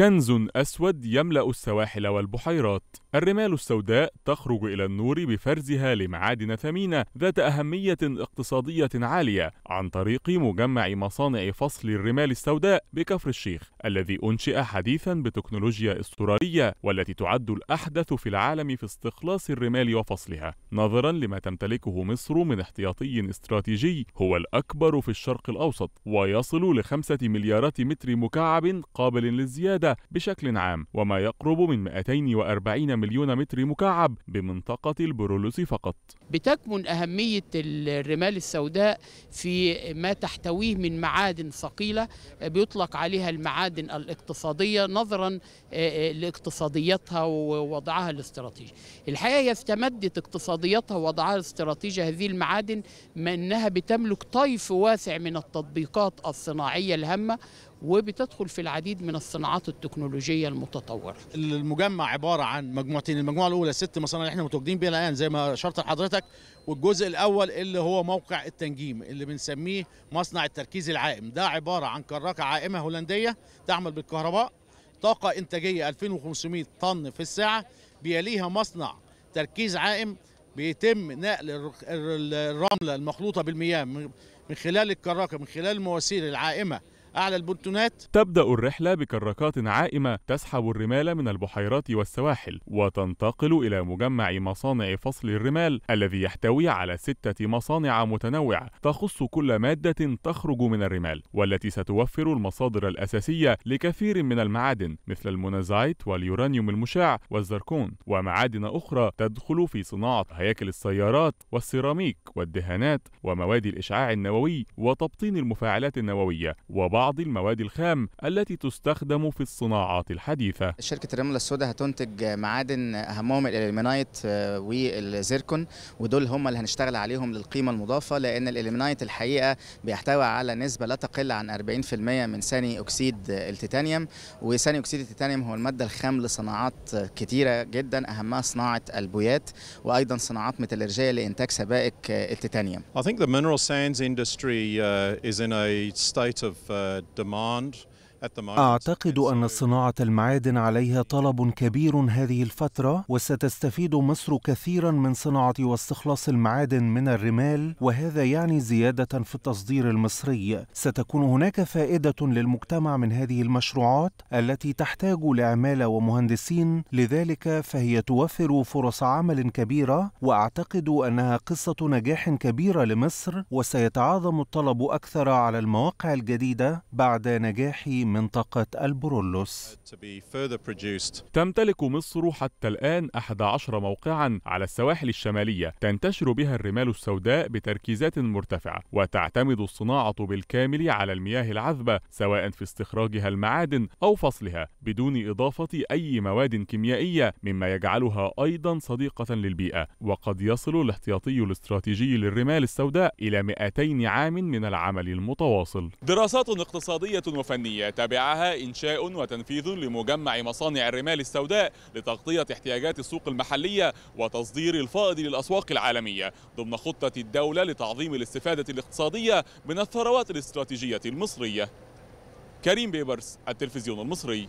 كنز أسود يملأ السواحل والبحيرات. الرمال السوداء تخرج إلى النور بفرزها لمعادن ثمينة ذات أهمية اقتصادية عالية عن طريق مجمع مصانع فصل الرمال السوداء بكفر الشيخ الذي أنشئ حديثا بتكنولوجيا إسترالية والتي تعد الأحدث في العالم في استخلاص الرمال وفصلها. نظرا لما تمتلكه مصر من احتياطي استراتيجي هو الأكبر في الشرق الأوسط ويصل لخمسة مليارات متر مكعب قابل للزيادة. بشكل عام وما يقرب من 240 مليون متر مكعب بمنطقة البرولوس فقط. بتكمن أهمية الرمال السوداء في ما تحتويه من معادن ثقيلة بيطلق عليها المعادن الاقتصادية نظرا لاقتصاديتها ووضعها الاستراتيجي. الحقيقة استمدت اقتصاديتها ووضعها الاستراتيجي هذه المعادن ما أنها بتملك طيف واسع من التطبيقات الصناعية الهامة وبتدخل في العديد من الصناعات التكنولوجية المتطورة. المجمع عبارة عن مجموعتين المجموعة الأولى ست مصانع اللي إحنا متواجدين بيها الآن زي ما أشرت لحضرتك والجزء الأول اللي هو موقع التنجيم اللي بنسميه مصنع التركيز العائم. ده عبارة عن كراكة عائمة هولندية تعمل بالكهرباء طاقة إنتاجية 2500 طن في الساعة بيليها مصنع تركيز عائم بيتم نقل الرملة المخلوطة بالمياه من خلال الكراكة من خلال المواسير العائمة أعلى البنتونات. تبدأ الرحلة بكراكات عائمة تسحب الرمال من البحيرات والسواحل وتنتقل إلى مجمع مصانع فصل الرمال الذي يحتوي على ستة مصانع متنوعة تخص كل مادة تخرج من الرمال والتي ستوفر المصادر الأساسية لكثير من المعادن مثل المونازايت واليورانيوم المشع والزركون ومعادن أخرى تدخل في صناعة هياكل السيارات والسيراميك والدهانات ومواد الإشعاع النووي وتبطين المفاعلات النووية وبعض بعض المواد الخام التي تستخدم في الصناعات الحديثة. شركة الرملة السوداء هتنتج معادن أهمهم ال ilmenite والزيركون ودول هم اللي هنشتغل عليهم للقيمة المضافة لأن ال ilmenite الحقيقة بيحتوي على نسبة لا تقل عن 40% من ثاني أكسيد التيتانيوم. وثاني أكسيد التيتانيوم هو المادة الخام لصناعات كتيرة جدا أهمها صناعة البويات وأيضا صناعات ميتالرجية لإنتاج سبائك التيتانيوم. I think the mineral sands industry uh, is in a state of uh, Uh, demand أعتقد أن صناعة المعادن عليها طلب كبير هذه الفترة وستستفيد مصر كثيرا من صناعة واستخلاص المعادن من الرمال وهذا يعني زيادة في التصدير المصري. ستكون هناك فائدة للمجتمع من هذه المشروعات التي تحتاج لعمالة ومهندسين. لذلك فهي توفر فرص عمل كبيرة وأعتقد أنها قصة نجاح كبيرة لمصر وسيتعاظم الطلب أكثر على المواقع الجديدة بعد نجاح منطقة البرولوس. تمتلك مصر حتى الآن 11 موقعا على السواحل الشمالية تنتشر بها الرمال السوداء بتركيزات مرتفعة وتعتمد الصناعة بالكامل على المياه العذبة سواء في استخراجها المعادن أو فصلها بدون إضافة أي مواد كيميائية مما يجعلها أيضا صديقة للبيئة. وقد يصل الاحتياطي الاستراتيجي للرمال السوداء إلى 200 عام من العمل المتواصل. دراسات اقتصادية وفنية تبعها إنشاء وتنفيذ لمجمع مصانع الرمال السوداء لتغطية احتياجات السوق المحلية وتصدير الفائض للأسواق العالمية ضمن خطة الدولة لتعظيم الاستفادة الاقتصادية من الثروات الاستراتيجية المصرية. كريم بيبرس التلفزيون المصري.